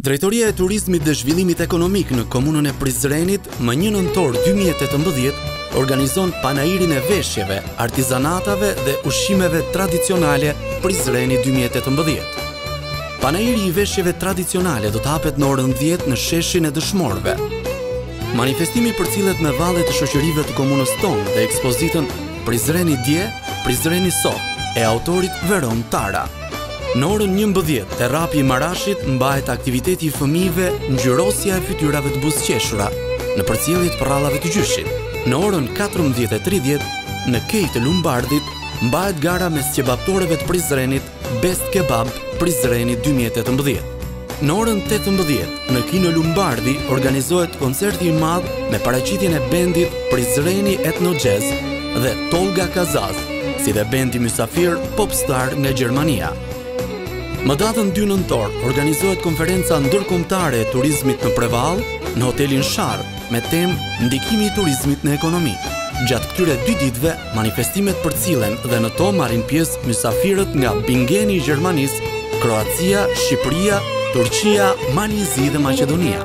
Drejtoria e Turizmit dhe Zhvillimit Ekonomik në Komunën e Prizrenit më 1 nëntor 2018 organizon panairin e veshjeve, artizanatave dhe ushqimeve tradicionale Prizreni 2018. Panairi i veshjeve tradicionale do të hapet në orën 10 në sheshin e dëshmorëve. Manifestimi përcillet me valle të shoqërive të komunës tonë dhe ekspozitën Prizreni dje, Prizreni sot e autorit Veron Tara. Në orën njëmbëdhjetë te Rrapi i Marashit mbahet aktiviteti i fëmijëve Ngjyrosja e fytyrave të buzëqeshura në përcjellje të përrallave të gjyshit. Në orën katërmbëdhjetë e tridhjetë në Kej të Lumbardhit mbahet gara mes qebaptoreve të Prizrenit Best Kebab Prizreni dy mijë e tetëmbëdhjetë. Në orën 18 në Kino Lumbardhi organizohet koncerti i madh me paraqitjen e bendit Prizreni Ethno Jazz dhe Tolga Kazaz, si dhe bendi mysafir Popstar nga Gjermania. Më datën 2 nëntor organizohet konferenca ndërkombëtare e turizmit në Prevallë në hotelin Sharr me temë Ndikimi i turizmit në ekonomi. Gjatë këtyre dy ditëve Manifestimet përcillen dhe në to marrin pjesë mysafirët nga Bingeni i Gjermanisë, Kroacia, Shqipëria, Turqia, Mali i Zi dhe Maqedonia.